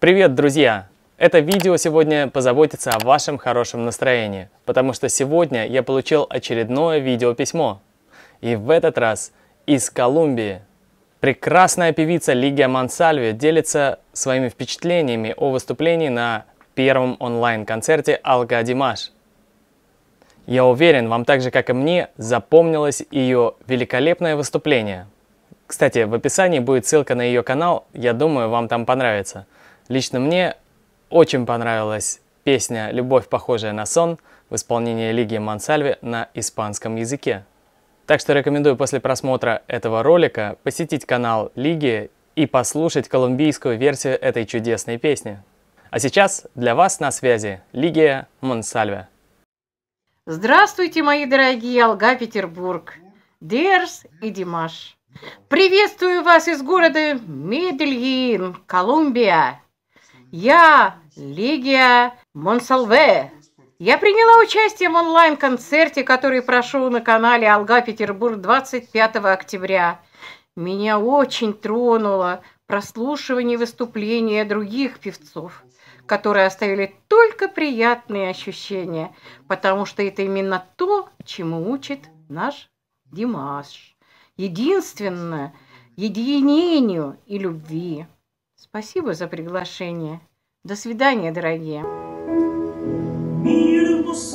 Привет, друзья! Это видео сегодня позаботится о вашем хорошем настроении, потому что сегодня я получил очередное видеописьмо. И в этот раз из Колумбии. Прекрасная певица Лигия Мансальви делится своими впечатлениями о выступлении на первом онлайн-концерте Алга Димаш. Я уверен, вам так же, как и мне, запомнилось ее великолепное выступление. Кстати, в описании будет ссылка на ее канал, я думаю, вам там понравится. Лично мне очень понравилась песня «Любовь, похожая на сон» в исполнении Лиги Мансальви на испанском языке. Так что рекомендую после просмотра этого ролика посетить канал Лиги и послушать колумбийскую версию этой чудесной песни. А сейчас для вас на связи Лигия Монсальве. Здравствуйте, мои дорогие Алга Петербург, Дерс и Димаш. Приветствую вас из города Медельин, Колумбия. Я Лигия Монсалве. Я приняла участие в онлайн-концерте, который прошел на канале Алга Петербург 25 октября. Меня очень тронуло прослушивание выступления других певцов, которые оставили только приятные ощущения, потому что это именно то, чему учит наш Димаш. Единственное, единению и любви. Спасибо за приглашение. До свидания, дорогие. esos